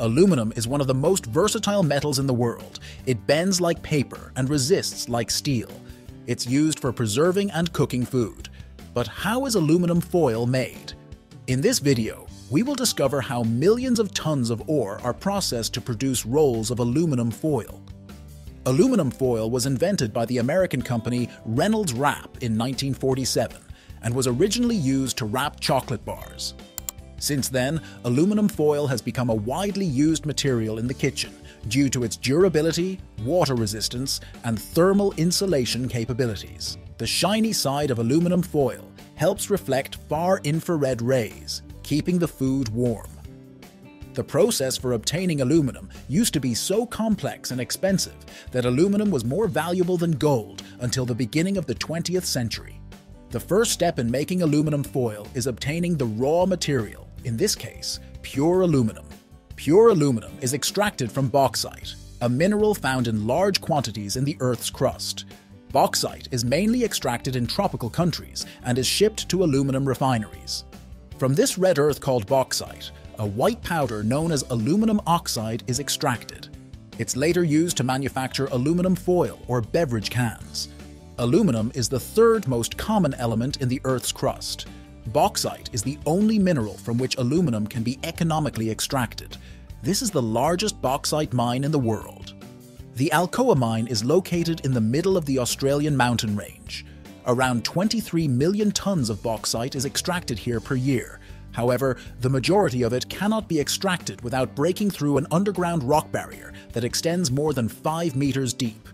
Aluminum is one of the most versatile metals in the world. It bends like paper and resists like steel. It's used for preserving and cooking food. But how is aluminum foil made? In this video, we will discover how millions of tons of ore are processed to produce rolls of aluminum foil. Aluminum foil was invented by the American company Reynolds Wrap in 1947 and was originally used to wrap chocolate bars. Since then, aluminum foil has become a widely used material in the kitchen due to its durability, water resistance, and thermal insulation capabilities. The shiny side of aluminum foil helps reflect far infrared rays, keeping the food warm. The process for obtaining aluminum used to be so complex and expensive that aluminum was more valuable than gold until the beginning of the 20th century. The first step in making aluminum foil is obtaining the raw material, in this case, pure aluminum. Pure aluminum is extracted from bauxite, a mineral found in large quantities in the Earth's crust. Bauxite is mainly extracted in tropical countries and is shipped to aluminum refineries. From this red earth called bauxite, a white powder known as aluminum oxide is extracted. It's later used to manufacture aluminum foil or beverage cans. Aluminum is the third most common element in the Earth's crust. Bauxite is the only mineral from which aluminum can be economically extracted. This is the largest bauxite mine in the world. The Alcoa mine is located in the middle of the Australian mountain range. Around 23 million tons of bauxite is extracted here per year. However, the majority of it cannot be extracted without breaking through an underground rock barrier that extends more than 5 meters deep.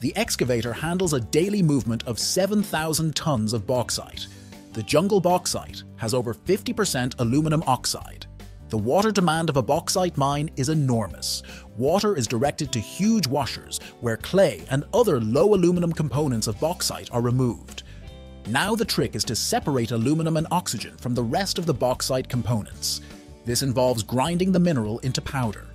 The excavator handles a daily movement of 7,000 tons of bauxite. The jungle bauxite has over 50% aluminum oxide, the water demand of a bauxite mine is enormous. Water is directed to huge washers where clay and other low aluminum components of bauxite are removed. Now the trick is to separate aluminum and oxygen from the rest of the bauxite components. This involves grinding the mineral into powder.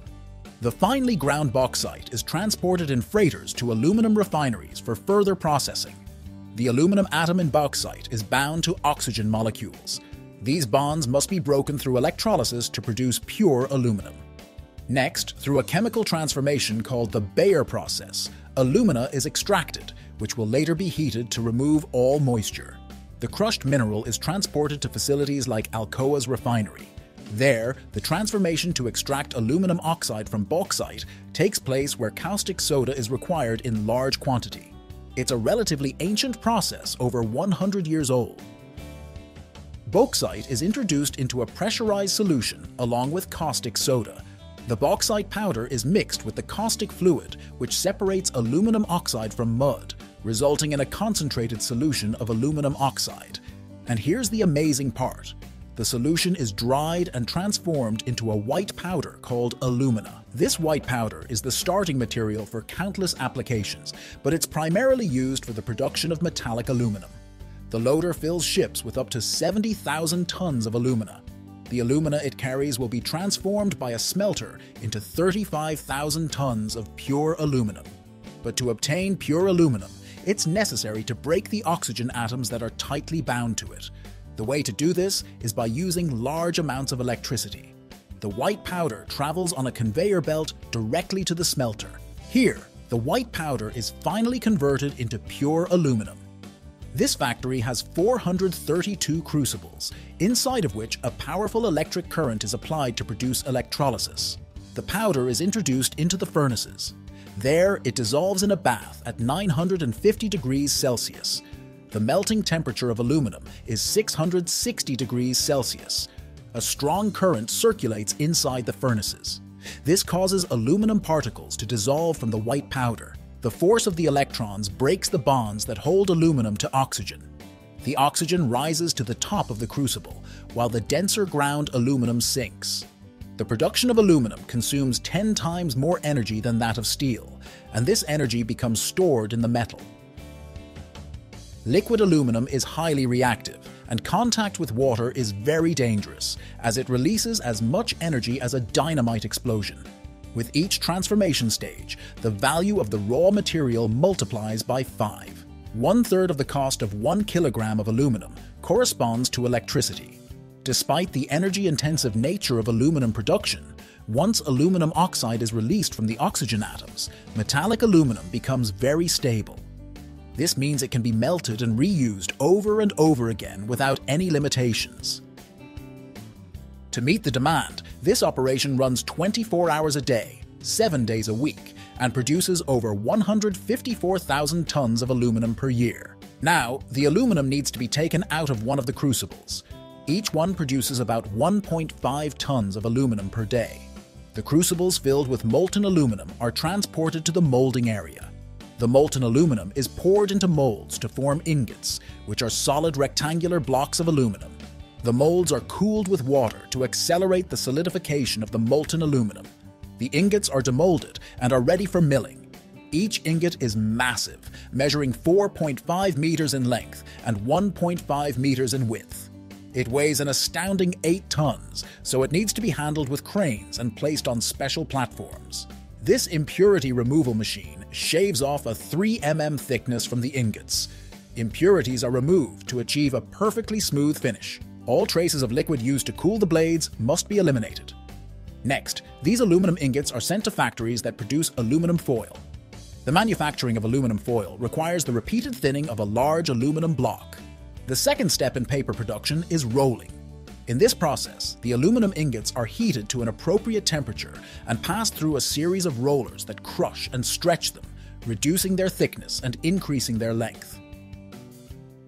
The finely ground bauxite is transported in freighters to aluminum refineries for further processing. The aluminum atom in bauxite is bound to oxygen molecules. These bonds must be broken through electrolysis to produce pure aluminum. Next, through a chemical transformation called the Bayer process, alumina is extracted, which will later be heated to remove all moisture. The crushed mineral is transported to facilities like Alcoa's refinery. There, the transformation to extract aluminum oxide from bauxite takes place where caustic soda is required in large quantity. It's a relatively ancient process over 100 years old. Bauxite is introduced into a pressurized solution along with caustic soda. The bauxite powder is mixed with the caustic fluid, which separates aluminum oxide from mud, resulting in a concentrated solution of aluminum oxide. And here's the amazing part. The solution is dried and transformed into a white powder called alumina. This white powder is the starting material for countless applications, but it's primarily used for the production of metallic aluminum. The loader fills ships with up to 70,000 tons of alumina. The alumina it carries will be transformed by a smelter into 35,000 tons of pure aluminum. But to obtain pure aluminum, it's necessary to break the oxygen atoms that are tightly bound to it. The way to do this is by using large amounts of electricity. The white powder travels on a conveyor belt directly to the smelter. Here, the white powder is finally converted into pure aluminum. This factory has 432 crucibles, inside of which a powerful electric current is applied to produce electrolysis. The powder is introduced into the furnaces. There, it dissolves in a bath at 950 degrees Celsius. The melting temperature of aluminum is 660 degrees Celsius. A strong current circulates inside the furnaces. This causes aluminum particles to dissolve from the white powder, the force of the electrons breaks the bonds that hold aluminum to oxygen. The oxygen rises to the top of the crucible, while the denser ground aluminum sinks. The production of aluminum consumes 10 times more energy than that of steel, and this energy becomes stored in the metal. Liquid aluminum is highly reactive, and contact with water is very dangerous, as it releases as much energy as a dynamite explosion. With each transformation stage, the value of the raw material multiplies by 5. One third of the cost of 1 kilogram of aluminum corresponds to electricity. Despite the energy-intensive nature of aluminum production, once aluminum oxide is released from the oxygen atoms, metallic aluminum becomes very stable. This means it can be melted and reused over and over again without any limitations. To meet the demand, this operation runs 24 hours a day, 7 days a week, and produces over 154,000 tons of aluminum per year. Now, the aluminum needs to be taken out of one of the crucibles. Each one produces about 1.5 tons of aluminum per day. The crucibles filled with molten aluminum are transported to the molding area. The molten aluminum is poured into molds to form ingots, which are solid rectangular blocks of aluminum. The molds are cooled with water to accelerate the solidification of the molten aluminum. The ingots are demolded and are ready for milling. Each ingot is massive, measuring 4.5 meters in length and 1.5 meters in width. It weighs an astounding 8 tons, so it needs to be handled with cranes and placed on special platforms. This impurity removal machine shaves off a 3 mm thickness from the ingots. Impurities are removed to achieve a perfectly smooth finish. All traces of liquid used to cool the blades must be eliminated. Next, these aluminum ingots are sent to factories that produce aluminum foil. The manufacturing of aluminum foil requires the repeated thinning of a large aluminum block. The second step in paper production is rolling. In this process, the aluminum ingots are heated to an appropriate temperature and passed through a series of rollers that crush and stretch them, reducing their thickness and increasing their length.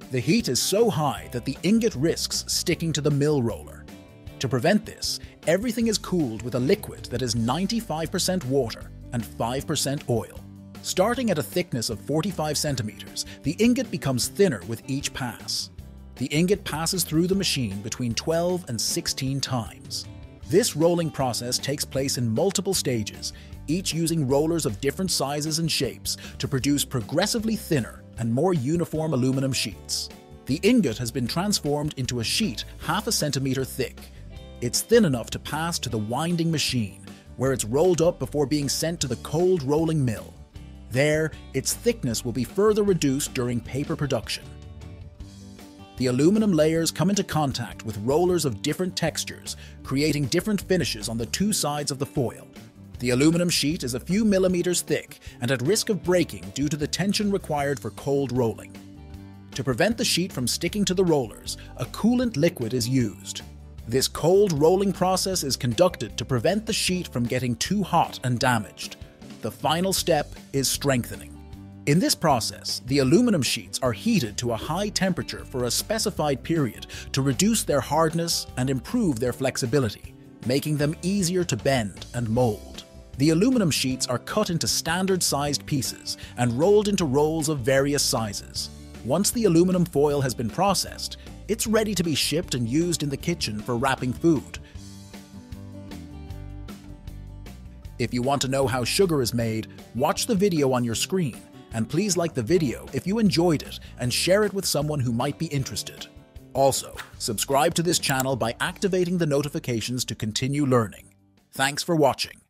The heat is so high that the ingot risks sticking to the mill roller. To prevent this, everything is cooled with a liquid that is 95% water and 5% oil. Starting at a thickness of 45 centimeters, the ingot becomes thinner with each pass. The ingot passes through the machine between 12 and 16 times. This rolling process takes place in multiple stages, each using rollers of different sizes and shapes to produce progressively thinner and more uniform aluminum sheets. The ingot has been transformed into a sheet half a centimeter thick. It's thin enough to pass to the winding machine, where it's rolled up before being sent to the cold rolling mill. There, its thickness will be further reduced during paper production. The aluminum layers come into contact with rollers of different textures, creating different finishes on the two sides of the foil. The aluminum sheet is a few millimeters thick and at risk of breaking due to the tension required for cold rolling. To prevent the sheet from sticking to the rollers, a coolant liquid is used. This cold rolling process is conducted to prevent the sheet from getting too hot and damaged. The final step is strengthening. In this process, the aluminum sheets are heated to a high temperature for a specified period to reduce their hardness and improve their flexibility, making them easier to bend and mold. The aluminum sheets are cut into standard-sized pieces and rolled into rolls of various sizes. Once the aluminum foil has been processed, it's ready to be shipped and used in the kitchen for wrapping food, If you want to know how sugar is made, watch the video on your screen, and please like the video if you enjoyed it and share it with someone who might be interested. Also, subscribe to this channel by activating the notifications to continue learning. Thanks for watching.